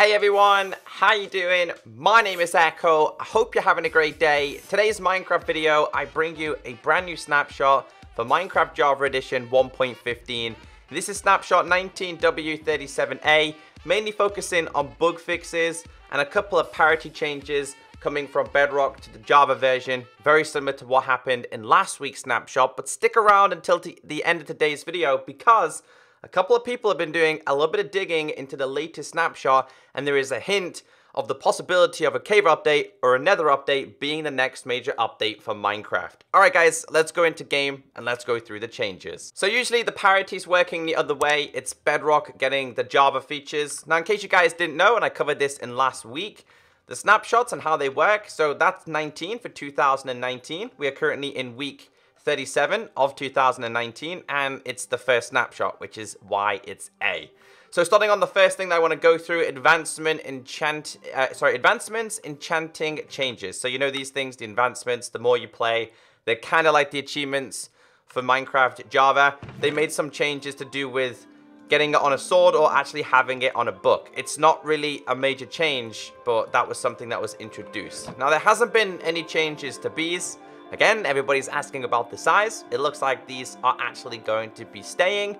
Hey everyone, how you doing? My name is Ecko. I hope you're having a great day. Today's Minecraft video, I bring you a brand new snapshot for Minecraft Java Edition 1.15. This is snapshot 19W37A, mainly focusing on bug fixes and a couple of parity changes coming from Bedrock to the Java version, very similar to what happened in last week's snapshot, but stick around until the end of today's video because a couple of people have been doing a little bit of digging into the latest snapshot and there is a hint of the possibility of a cave update or a nether update being the next major update for Minecraft. Alright guys, let's go into game and let's go through the changes. So usually the parity is working the other way, it's Bedrock getting the Java features. Now in case you guys didn't know, and I covered this in last week, the snapshots and how they work, so that's 19 for 2019. We are currently in week 37 of 2019, and it's the first snapshot, which is why it's A. So starting on the first thing that I want to go through, advancement, enchant, uh, sorry, advancements, enchanting changes. So you know these things, the advancements, the more you play, they're kind of like the achievements for Minecraft Java. They made some changes to do with getting it on a sword or actually having it on a book. It's not really a major change, but that was something that was introduced. Now there hasn't been any changes to bees. Again, everybody's asking about the size. It looks like these are actually going to be staying.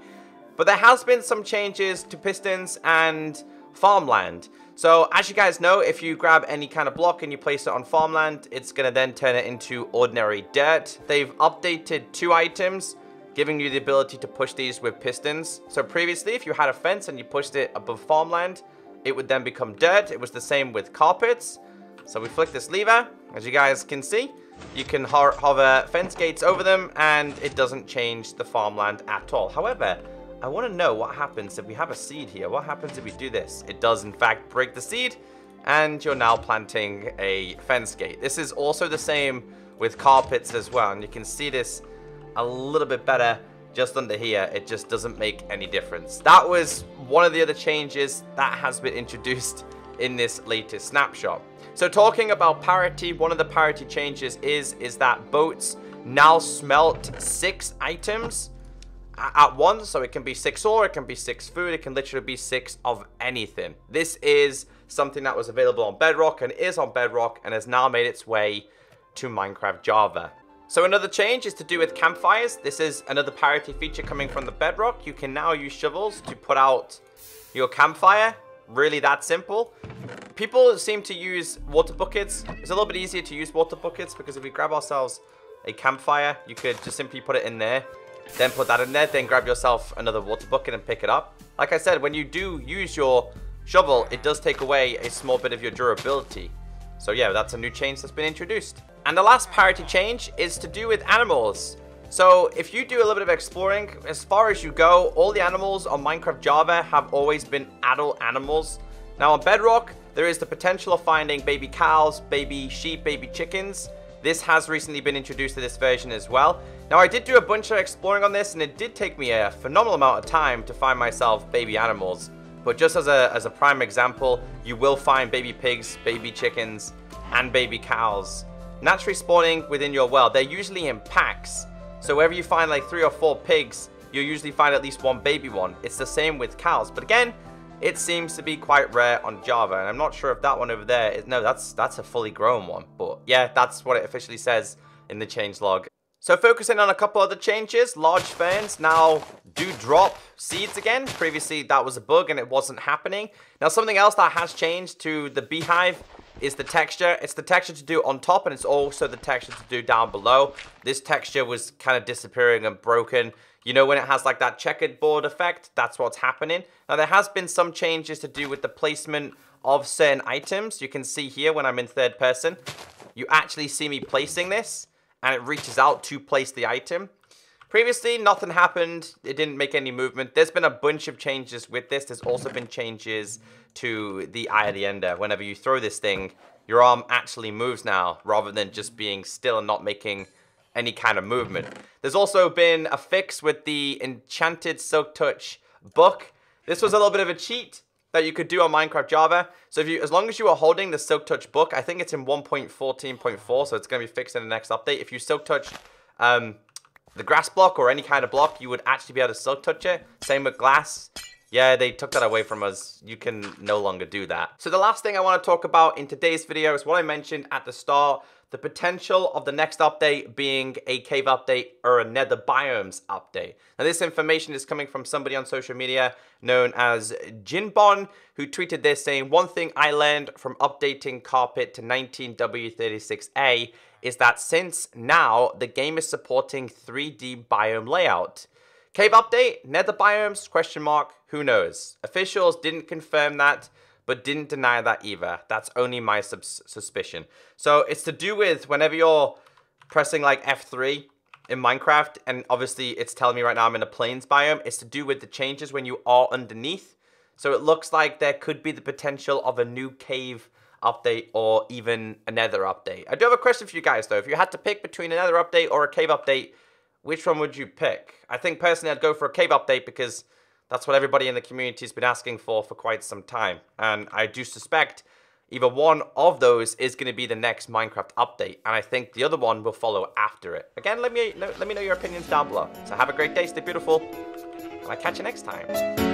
But there has been some changes to pistons and farmland. So as you guys know, if you grab any kind of block and you place it on farmland, it's going to then turn it into ordinary dirt. They've updated two items, giving you the ability to push these with pistons. So previously, if you had a fence and you pushed it above farmland, it would then become dirt. It was the same with carpets. So we flick this lever, as you guys can see. You can ho hover fence gates over them and it doesn't change the farmland at all. However, I want to know what happens if we have a seed here. What happens if we do this? It does in fact break the seed and you're now planting a fence gate. This is also the same with carpets as well. And you can see this a little bit better just under here. It just doesn't make any difference. That was one of the other changes that has been introduced in this latest snapshot. So talking about parity, one of the parity changes is, is that boats now smelt six items at once. So it can be six ore, it can be six food, it can literally be six of anything. This is something that was available on Bedrock and is on Bedrock and has now made its way to Minecraft Java. So another change is to do with campfires. This is another parity feature coming from the Bedrock. You can now use shovels to put out your campfire. Really that simple. People seem to use water buckets. It's a little bit easier to use water buckets because if we grab ourselves a campfire, you could just simply put it in there, then put that in there, then grab yourself another water bucket and pick it up. Like I said, when you do use your shovel, it does take away a small bit of your durability. So yeah, that's a new change that's been introduced. And the last parity change is to do with animals. So if you do a little bit of exploring, as far as you go, all the animals on Minecraft Java have always been adult animals. Now on Bedrock, there is the potential of finding baby cows, baby sheep, baby chickens. This has recently been introduced to this version as well. Now I did do a bunch of exploring on this and it did take me a phenomenal amount of time to find myself baby animals. But just as a, as a prime example, you will find baby pigs, baby chickens, and baby cows. Naturally spawning within your world. They're usually in packs. So wherever you find like three or four pigs, you'll usually find at least one baby one. It's the same with cows. But again, it seems to be quite rare on Java, and I'm not sure if that one over there is... No, that's, that's a fully grown one, but yeah, that's what it officially says in the change log. So focusing on a couple other changes, large ferns now do drop seeds again. Previously, that was a bug and it wasn't happening. Now, something else that has changed to the beehive is the texture. It's the texture to do on top and it's also the texture to do down below. This texture was kind of disappearing and broken. You know when it has like that checkered board effect? That's what's happening. Now there has been some changes to do with the placement of certain items. You can see here when I'm in third person, you actually see me placing this and it reaches out to place the item. Previously, nothing happened. It didn't make any movement. There's been a bunch of changes with this. There's also been changes to the Eye of the Ender. Whenever you throw this thing, your arm actually moves now, rather than just being still and not making any kind of movement. There's also been a fix with the Enchanted Silk Touch book. This was a little bit of a cheat that you could do on Minecraft Java. So if you, as long as you are holding the Silk Touch book, I think it's in 1.14.4, so it's going to be fixed in the next update. If you Silk Touch um, the grass block or any kind of block, you would actually be able to Silk Touch it. Same with glass. Yeah, they took that away from us. You can no longer do that. So the last thing I want to talk about in today's video is what I mentioned at the start, the potential of the next update being a cave update or a nether biomes update. Now this information is coming from somebody on social media known as gnembon, who tweeted this saying, one thing I learned from updating Carpet to 19W36A is that since now the game is supporting 3D biome layout, Cave update, nether biomes, question mark, who knows. Officials didn't confirm that, but didn't deny that either. That's only my suspicion. So it's to do with whenever you're pressing like F3 in Minecraft, and obviously it's telling me right now I'm in a plains biome, it's to do with the changes when you are underneath. So it looks like there could be the potential of a new cave update or even a nether update. I do have a question for you guys though. If you had to pick between a nether update or a cave update, which one would you pick? I think personally I'd go for a cave update because that's what everybody in the community has been asking for for quite some time. And I do suspect either one of those is going to be the next Minecraft update. And I think the other one will follow after it. Again, let me, let me know your opinions down below. So have a great day, stay beautiful, and I'll catch you next time.